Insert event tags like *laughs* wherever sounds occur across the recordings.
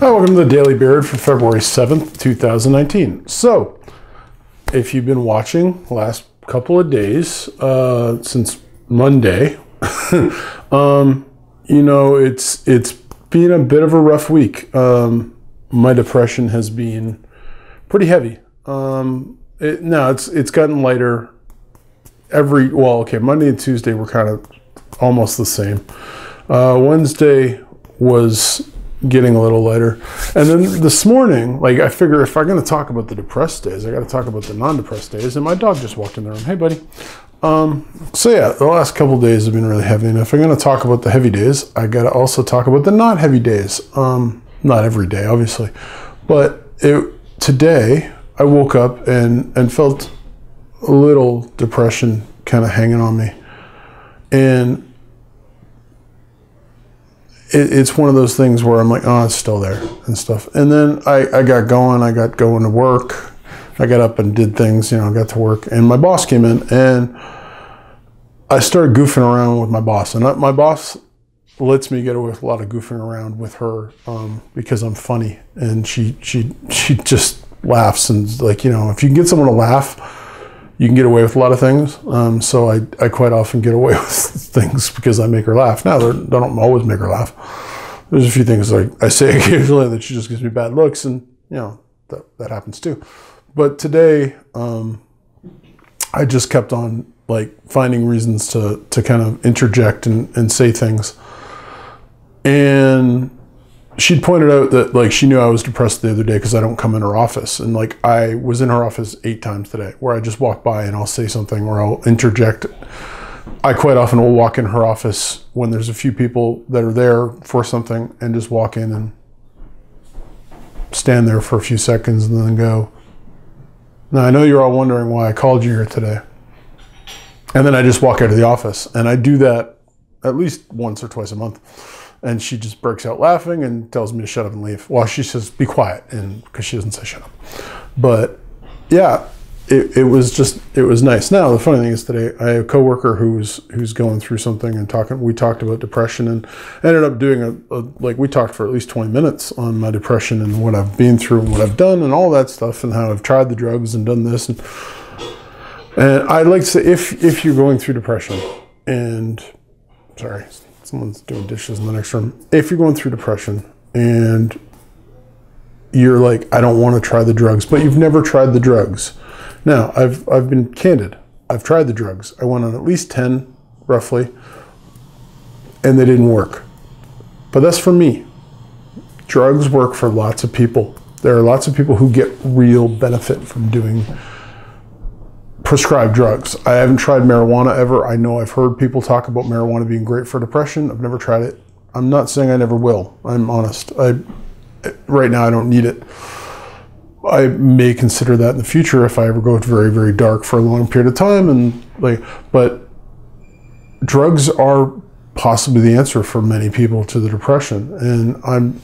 Hi, welcome to the Daily Beard for February 7th, 2019. So, if you've been watching last couple of days, uh, since Monday, *laughs* um, you know, it's it's been a bit of a rough week. Um, my depression has been pretty heavy. Um, it, no, it's it's gotten lighter every, well, okay, Monday and Tuesday were kind of almost the same. Uh, Wednesday was getting a little lighter. And then this morning, like I figure if I'm going to talk about the depressed days, I got to talk about the non-depressed days. And my dog just walked in the room. Hey, buddy. Um, so yeah, the last couple days have been really heavy. And if I'm going to talk about the heavy days, I got to also talk about the not heavy days. Um, not every day, obviously, but it, today I woke up and and felt a little depression kind of hanging on me, and it, it's one of those things where I'm like, oh, it's still there and stuff. And then I, I got going. I got going to work. I got up and did things. You know, I got to work, and my boss came in, and I started goofing around with my boss. And my boss lets me get away with a lot of goofing around with her um, because I'm funny, and she she she just laughs and like you know, if you can get someone to laugh you can get away with a lot of things. Um, so I, I quite often get away *laughs* with things because I make her laugh. Now, I don't always make her laugh. There's a few things like I say *laughs* occasionally that she just gives me bad looks, and you know that that happens too. But today, um, I just kept on like finding reasons to to kind of interject and, and say things, and she'd pointed out that like she knew I was depressed the other day because I don't come in her office, and like I was in her office eight times today, where I just walk by and I'll say something or I'll interject. I quite often will walk in her office when there's a few people that are there for something and just walk in and stand there for a few seconds and then go. Now I know you're all wondering why I called you here today. And then I just walk out of the office and I do that at least once or twice a month and she just breaks out laughing and tells me to shut up and leave. Well, she says, be quiet, and because she doesn't say shut up. But yeah, it, it was just, it was nice. Now, the funny thing is today, I have a coworker who's, who's going through something and talking, we talked about depression and ended up doing a, a, like, we talked for at least 20 minutes on my depression and what I've been through and what I've done and all that stuff and how I've tried the drugs and done this. And, and I'd like to say, if, if you're going through depression and, sorry, someone's doing dishes in the next room. If you're going through depression and you're like, I don't want to try the drugs, but you've never tried the drugs. Now, I've, I've been candid. I've tried the drugs. I went on at least 10, roughly, and they didn't work. But that's for me. Drugs work for lots of people. There are lots of people who get real benefit from doing prescribed drugs. I haven't tried marijuana ever. I know I've heard people talk about marijuana being great for depression. I've never tried it. I'm not saying I never will. I'm honest. I right now I don't need it. I may consider that in the future if I ever go very very dark for a long period of time and like but drugs are possibly the answer for many people to the depression and I'm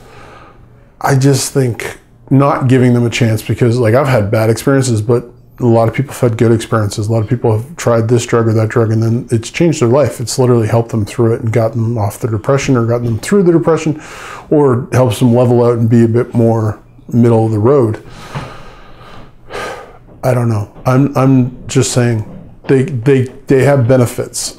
I just think not giving them a chance because like I've had bad experiences but a lot of people have had good experiences. A lot of people have tried this drug or that drug, and then it's changed their life. It's literally helped them through it and gotten them off the depression, or gotten them through the depression, or helps them level out and be a bit more middle of the road. I don't know. I'm I'm just saying they they they have benefits.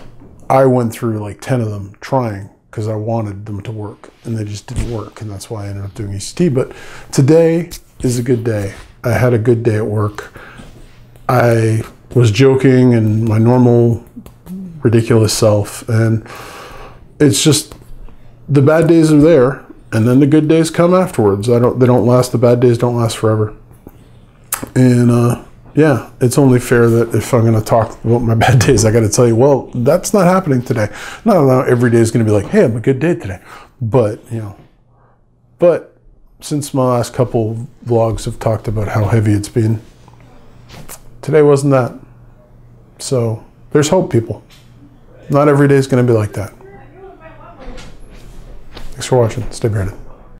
I went through like ten of them trying because I wanted them to work, and they just didn't work, and that's why I ended up doing ECT. But today is a good day. I had a good day at work. I was joking and my normal ridiculous self. And it's just the bad days are there and then the good days come afterwards. I don't they don't last the bad days don't last forever. And uh, yeah, it's only fair that if I'm going to talk about my *laughs* bad days, I got to tell you, well, that's not happening today. Not, every day is going to be like, hey, I'm a good day today. But, you know, but since my last couple vlogs have talked about how heavy it's been, Today wasn't that. So there's hope, people. Not every day is going to be like that. Thanks for watching. Stay bearded.